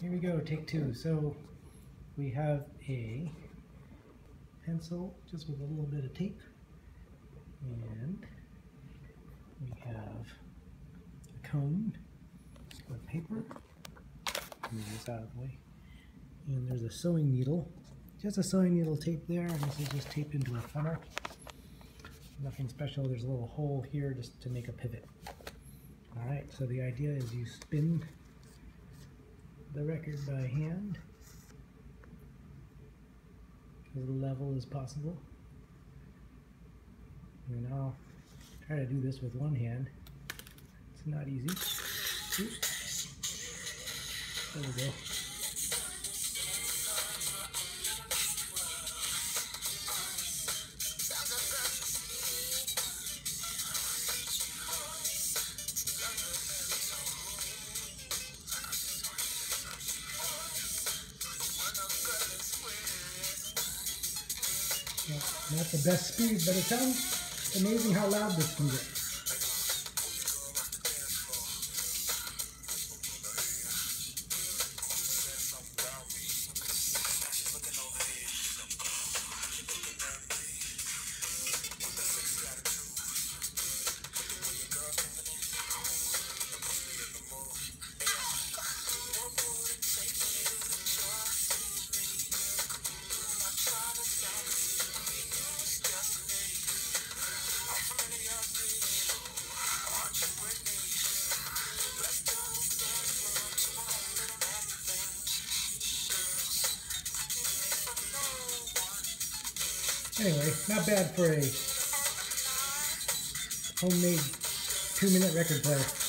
Here we go, take two. So we have a pencil just with a little bit of tape and we have a cone with paper. Move this out of the way. And there's a sewing needle. Just a sewing needle tape there, and this is just taped into a funnel. Nothing special. There's a little hole here just to make a pivot. Alright, so the idea is you spin the record by hand as level as possible. And I'll try to do this with one hand. It's not easy. There we go. Not the best speed, but it sounds amazing how loud this can get. Anyway, not bad for a homemade two minute record player.